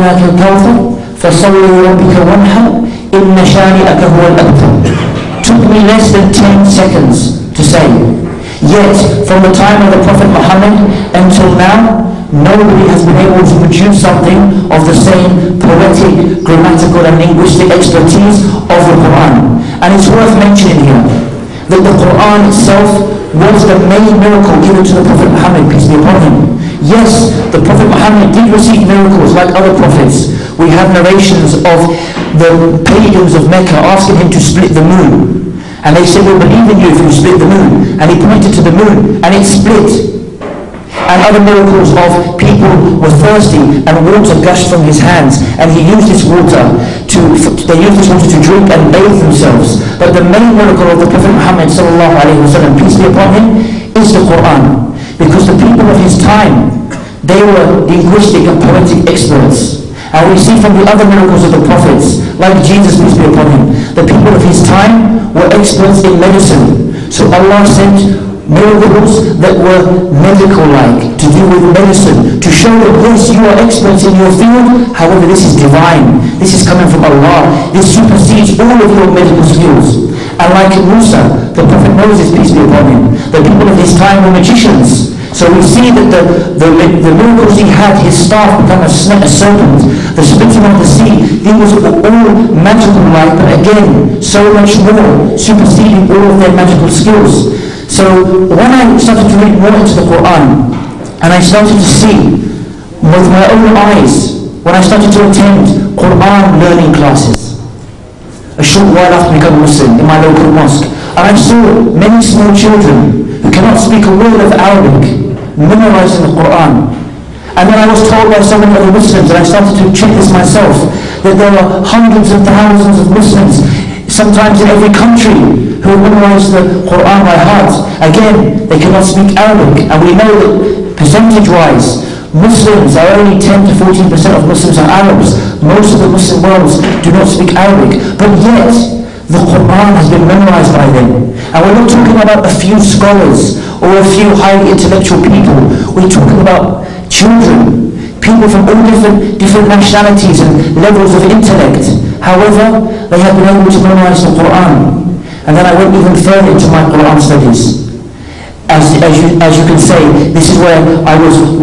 الكوثر فصل لربك وانحر إن شانئك هو الأبتر took me less than 10 seconds to say yet from the time of the Prophet Muhammad until now nobody has been able to produce something of the same poetic, grammatical and linguistic expertise of the Quran and it's worth mentioning here that the Quran itself was the main miracle given to the Prophet Muhammad peace be upon him Yes, the Prophet Muhammad did receive miracles like other prophets. We have narrations of the pagans of Mecca asking him to split the moon. And they said, we'll believe in you if you split the moon. And he pointed to the moon and it split. And other miracles of people were thirsty and water gushed from his hands and he used this water to, they used this water to drink and bathe themselves. But the main miracle of the Prophet Muhammad peace be upon him, is the Quran. Because the people of his time, they were linguistic and poetic experts. And we see from the other miracles of the prophets, like Jesus, peace be upon him, the people of his time were experts in medicine. So Allah sent miracles that were medical-like, to do with medicine, to show that yes, you are experts in your field, however this is divine, this is coming from Allah, this supersedes all of your medical skills. And like Musa, the Prophet Moses, peace be upon him, the people of his time were magicians. So we see that the, the, the miracles he had, his staff become a, a serpent, the splitting of the sea, it was all magical like, but again, so much more, superseding all of their magical skills. So when I started to read more into the Quran, and I started to see with my own eyes, when I started to attend Quran learning classes, a short while after becoming Muslim in my local mosque. And I saw many small children who cannot speak a word of Arabic memorizing the Quran. And then I was told by some of the Muslims, and I started to check this myself, that there are hundreds of thousands of Muslims, sometimes in every country, who memorize the Quran by heart. Again, they cannot speak Arabic, and we know that percentage-wise, Muslims are only 10 to 14% of Muslims are Arabs. Most of the Muslim worlds do not speak Arabic. But yet, the Quran has been memorized by them. And we're not talking about a few scholars or a few highly intellectual people. We're talking about children, people from all different, different nationalities and levels of intellect. However, they have been able to memorize the Quran. And then I went even further into my Quran studies as, as, you, as you can say, this is where I was 100%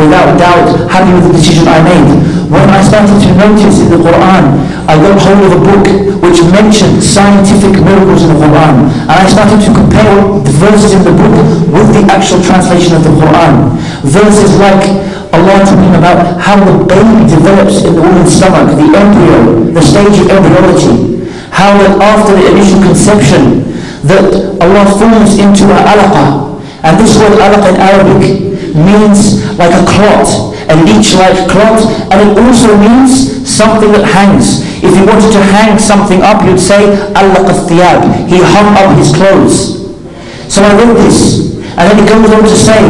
without doubt happy with the decision I made. When I started to notice in the Quran, I got hold of a book which mentioned scientific miracles in the Quran. And I started to compare the verses in the book with the actual translation of the Quran. Verses like Allah talking about how the baby develops in the woman's stomach, the embryo, the stage of embryology. How that after the initial conception, that Allah forms into a alaqa. And this word alaqa in Arabic means like a clot, a leech-like clot, and it also means something that hangs. If you wanted to hang something up, you'd say alaqa thiyab. He hung up his clothes. So I read this, and then it goes on to say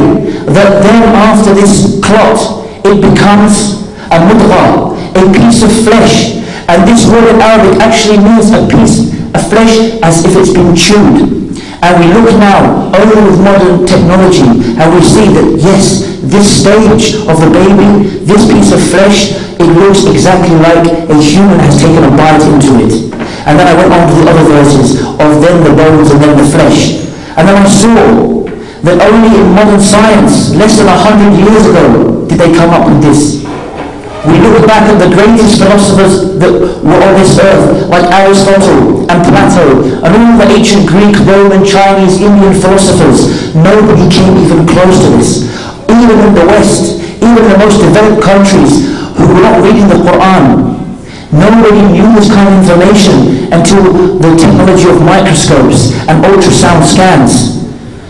that then after this clot, it becomes a mudghah, a piece of flesh. And this word in Arabic actually means a piece a flesh as if it's been chewed. And we look now, over with modern technology, and we see that yes, this stage of the baby, this piece of flesh, it looks exactly like a human has taken a bite into it. And then I went on to the other verses of then the bones and then the flesh. And then I saw that only in modern science, less than a hundred years ago, did they come up with this. We look back at the greatest philosophers that were on this earth, like Aristotle and Plato, and all the ancient Greek, Roman, Chinese, Indian philosophers. Nobody came even close to this. Even in the West, even in the most developed countries who were not reading the Quran, nobody knew this kind of information until the technology of microscopes and ultrasound scans.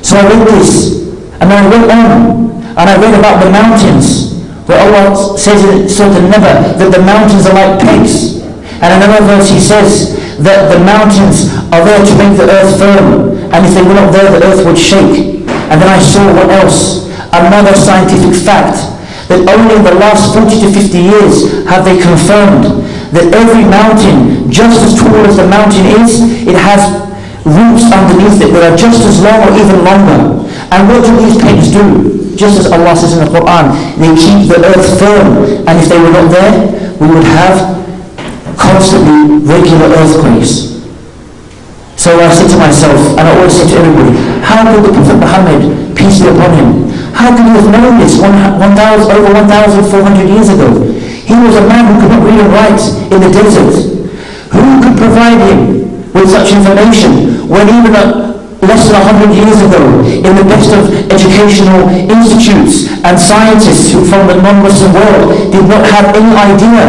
So I read this, and I went on, and I read about the mountains, where Allah says in Surah An-Naba that the mountains are like pegs. And another verse he says that the mountains are there to make the earth firm. And if they were not there, the earth would shake. And then I saw what else? Another scientific fact. That only in the last 40 to 50 years have they confirmed that every mountain, just as tall as the mountain is, it has roots underneath it that are just as long or even longer. And what do these pegs do? Just as Allah says in the Quran, they keep the earth firm. And if they were not there, we would have constantly regular earthquakes. So I said to myself, and I always say to everybody, how could the Prophet Muhammad, peace be upon him, how could he have known this one, 1, over 1,400 years ago? He was a man who could not read and write in the desert. Who could provide him with such information when even a, less than 100 years ago in the best of educational institutes and scientists who, from the non-Muslim world did not have any idea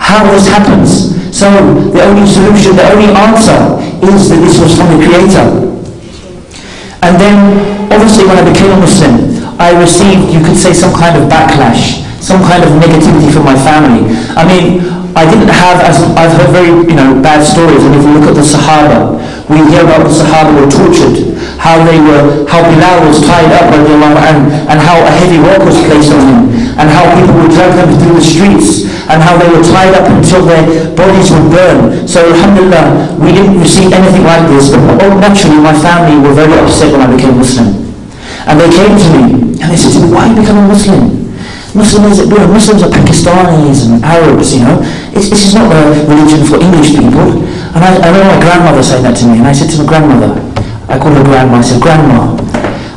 how this happens. So the only solution, the only answer is that this was from the Creator. And then obviously when I became a Muslim, I received, you could say, some kind of backlash, some kind of negativity from my family. I mean, I didn't have, as I've heard very, you know, bad stories, and if you look at the Sahaba, we hear about the Sahaba were tortured, how they were, how Bilal was tied up, by the and, and how a heavy rock was placed on him, and how people would drag them through the streets, and how they were tied up until their bodies would burn. So alhamdulillah, we didn't receive anything like this, but naturally my family were very upset when I became Muslim. And they came to me, and they said why you becoming Muslim? Muslims, you know, Muslims are Pakistanis and Arabs, you know. It's, this is not a religion for English people. And I, I remember my grandmother saying that to me, and I said to my grandmother, I called her grandma, I said, Grandma,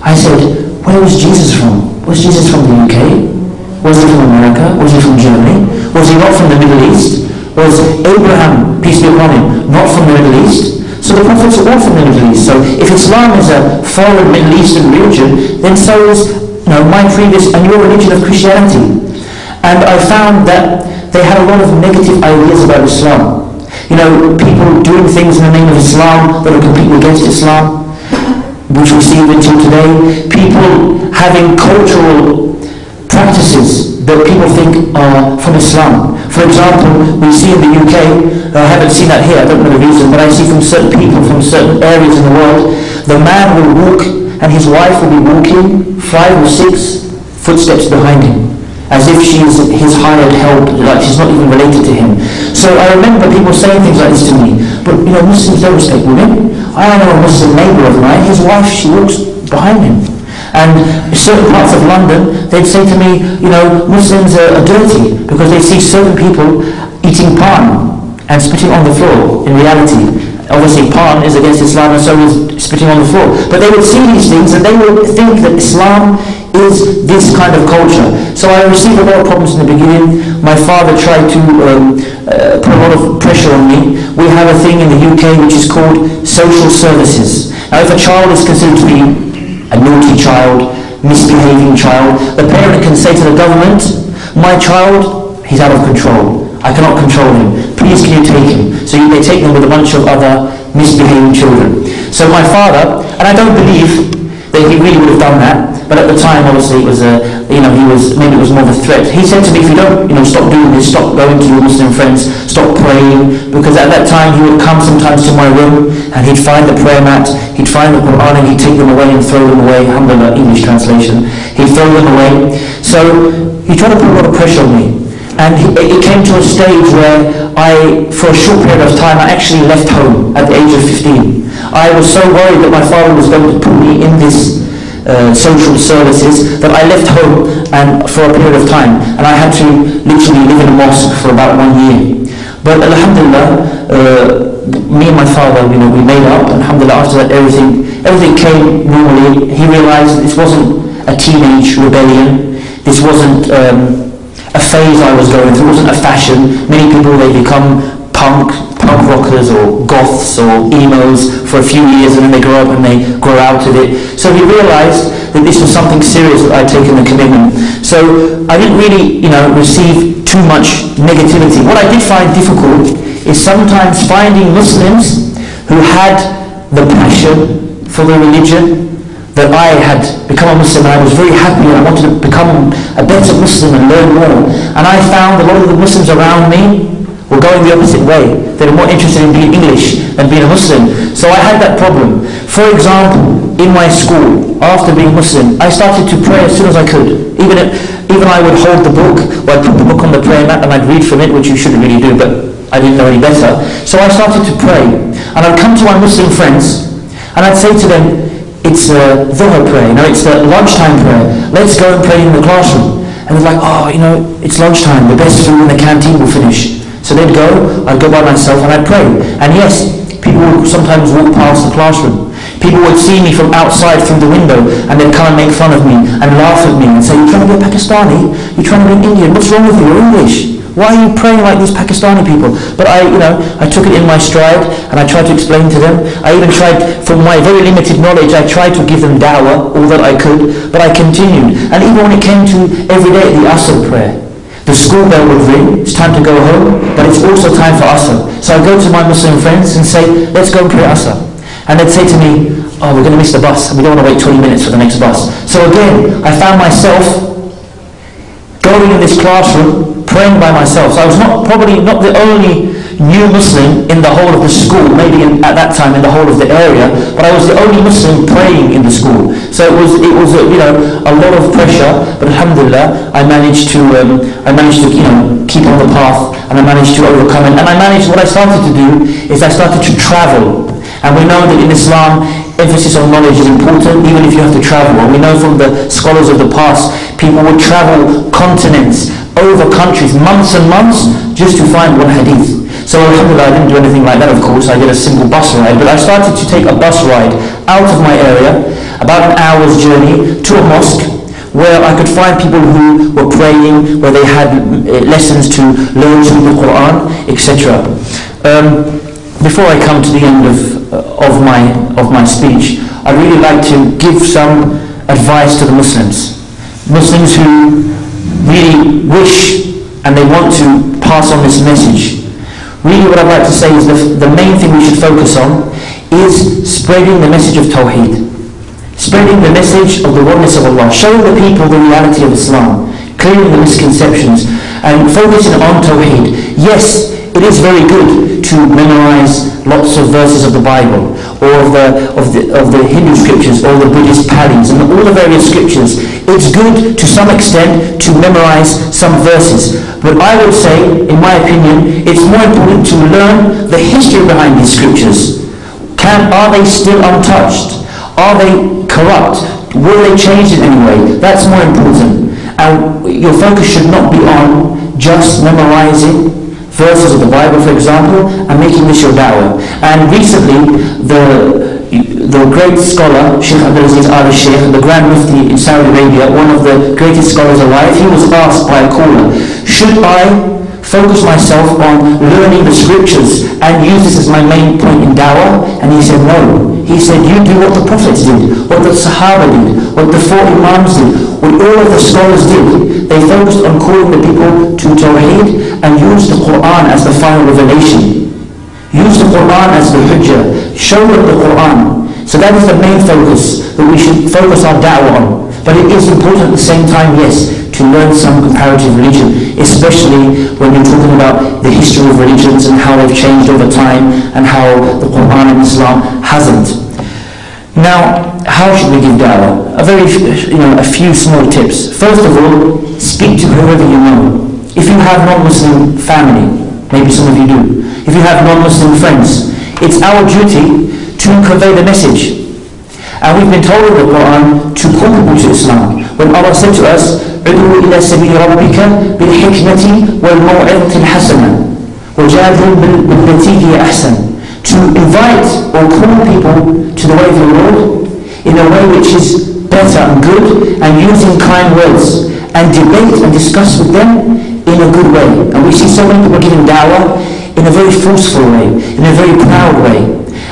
I said, where was Jesus from? Was Jesus from the UK? Was he from America? Was he from Germany? Was he not from the Middle East? Was Abraham, peace be upon him, not from the Middle East? So the prophets are all from the Middle East. So if Islam is a foreign Middle Eastern religion, then so is know, my previous and your religion of Christianity. And I found that they had a lot of negative ideas about Islam. You know, people doing things in the name of Islam that are completely against Islam, which we see even till today. People having cultural practices that people think are from Islam. For example, we see in the UK, uh, I haven't seen that here, I don't know the reason, but I see from certain people from certain areas in the world, the man will walk and his wife will be walking five or six footsteps behind him as if she is his hired help, like she's not even related to him. So I remember people saying things like this to me, but you know, Muslims don't respect women. I know a Muslim neighbour of mine, his wife, she walks behind him. And certain parts of London, they'd say to me, you know, Muslims are, are dirty because they see certain people eating pan and spitting on the floor in reality. Obviously, pan is against Islam and so is spitting on the floor. But they would see these things and they would think that Islam is this kind of culture. So I received a lot of problems in the beginning. My father tried to um, uh, put a lot of pressure on me. We have a thing in the UK which is called social services. Now if a child is considered to be a naughty child, misbehaving child, the parent can say to the government, my child, he's out of control. I cannot control him. Please can you take him? So you they take them with a bunch of other misbehaving children. So my father, and I don't believe that he really would have done that, but at the time obviously it was a, you know, he was, maybe it was more of a threat. He said to me, if you don't, you know, stop doing this, stop going to your Muslim friends, stop praying, because at that time he would come sometimes to my room and he'd find the prayer mat, he'd find the Quran and he'd take them away and throw them away, alhamdulillah, English translation. He'd throw them away. So he tried to put a lot of pressure on me. And it came to a stage where I, for a short period of time, I actually left home at the age of 15. I was so worried that my father was going to put me in this uh, social services that I left home and for a period of time. And I had to literally live in a mosque for about one year. But alhamdulillah, uh, me and my father, you know, we made up. and Alhamdulillah, after that everything, everything came normally. He realized this wasn't a teenage rebellion. This wasn't... Um, a phase I was going through. It wasn't a fashion. Many people, they become punk, punk rockers or goths or emos for a few years and then they grow up and they grow out of it. So he realized that this was something serious that I'd taken a commitment. So I didn't really, you know, receive too much negativity. What I did find difficult is sometimes finding Muslims who had the passion for the religion that I had become a Muslim and I was very happy and I wanted to become a better Muslim and learn more. And I found a lot of the Muslims around me were going the opposite way. They were more interested in being English than being a Muslim. So I had that problem. For example, in my school, after being Muslim, I started to pray as soon as I could. Even if, even I would hold the book, or I'd put the book on the prayer mat and I'd read from it, which you shouldn't really do, but I didn't know any better. So I started to pray. And I'd come to my Muslim friends and I'd say to them, it's a dhuhr prayer, you know, it's the lunchtime prayer. Let's go and pray in the classroom. And they're like, oh, you know, it's lunchtime, the best food in the canteen will finish. So they'd go, I'd go by myself and I'd pray. And yes, people would sometimes walk past the classroom. People would see me from outside through the window and they'd come and make fun of me and laugh at me and say, you're trying to be Pakistani? You're trying to be Indian? What's wrong with you? You're English. Why are you praying like these Pakistani people? But I, you know, I took it in my stride and I tried to explain to them. I even tried, from my very limited knowledge, I tried to give them dawah, all that I could, but I continued. And even when it came to every day the Asr prayer, the school bell would ring, it's time to go home, but it's also time for Asr. So I go to my Muslim friends and say, let's go and pray Asr. And they'd say to me, oh, we're going to miss the bus, and we don't want to wait 20 minutes for the next bus. So again, I found myself going in this classroom praying by myself. So I was not probably not the only new Muslim in the whole of the school, maybe in, at that time in the whole of the area, but I was the only Muslim praying in the school. So it was it was a, you know a lot of pressure, but Alhamdulillah, I managed to um, I managed to you know keep on the path, and I managed to overcome it. And I managed what I started to do is I started to travel, and we know that in Islam emphasis on knowledge is important even if you have to travel. And we know from the scholars of the past, people would travel continents over countries, months and months, just to find one hadith. So alhamdulillah, I didn't do anything like that, of course. I did a simple bus ride. But I started to take a bus ride out of my area, about an hour's journey, to a mosque, where I could find people who were praying, where they had uh, lessons to learn through the Quran, etc. Um, before I come to the end of, uh, of, my, of my speech, I'd really like to give some advice to the Muslims. Muslims who really wish and they want to pass on this message. Really what I'd like to say is the, the main thing we should focus on is spreading the message of Tawheed. Spreading the message of the oneness of Allah. Showing the people the reality of Islam. Clearing the misconceptions. And focusing on Tawheed. Yes, it is very good to memorize lots of verses of the Bible or of the, of the, of the Hindu scriptures or the Buddhist Palis and all the various scriptures. It's good to some extent to memorize some verses. But I would say, in my opinion, it's more important to learn the history behind these scriptures. Can, are they still untouched? Are they corrupt? Will they change in any way? That's more important. And your focus should not be on just memorizing verses of the Bible, for example, and making this your da'wah. And recently, the the great scholar, Sheikh Abdulaziz Al Sheikh, the Grand Mufti in Saudi Arabia, one of the greatest scholars alive, he was asked by a caller, should I focus myself on learning the scriptures and use this as my main point in dawah? And he said, no. He said, you do what the prophets did, what the Sahaba did, what the four Imams did, what all of the scholars did. They focused on calling the people to Tawheed and use the Quran as the final revelation. Use the Quran as the hujjah. Show them the Quran. So that is the main focus that we should focus our da'wah on. But it is important at the same time, yes, to learn some comparative religion, especially when you're talking about the history of religions and how they've changed over time and how the Quran and Islam hasn't. Now, how should we give da'wah? A very, you know, a few small tips. First of all, speak to whoever you know. If you have non-Muslim family, maybe some of you do, if you have non-Muslim friends, it's our duty to convey the message. And we've been told in the Quran to call people to Islam. When Allah said to us, ادع إلى سبيل ربك بالحكمة والموعظة الحسنة وجادل بالتي هي أحسن To invite or call people to the way of the Lord in a way which is better and good and using kind words and debate and discuss with them in a good way. And we see so many people giving da'wah in a very forceful way, in a very proud way.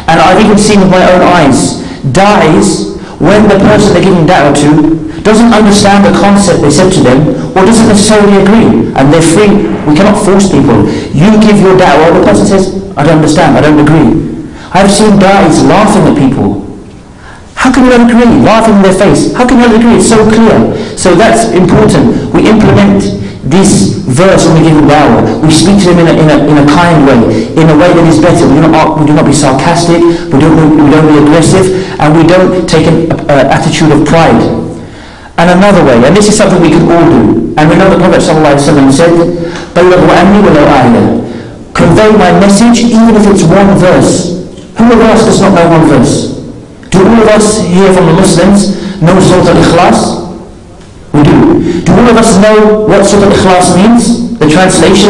And I've even seen with my own eyes, dies when the person they're giving da'wah to doesn't understand the concept they said to them or doesn't necessarily agree and they're free. We cannot force people. You give your da'wah, the person says, I don't understand, I don't agree. I've seen guys laughing at people. How can you agree? Laugh in their face. How can you agree? It's so clear. So that's important. We implement this verse when we give a dawah. We speak to them in a, in, a, in a kind way, in a way that is better. We do not, we do not be sarcastic, we don't, we don't be aggressive, and we don't take an uh, attitude of pride. And another way, and this is something we can all do, and we know the Prophet ﷺ said, Convey my message even if it's one verse. Who of us does not know one verse? Do all of us here from the Muslims know Surah Al-Ikhlas? We do. Do all of us know what Surah Al-Ikhlas means? The translation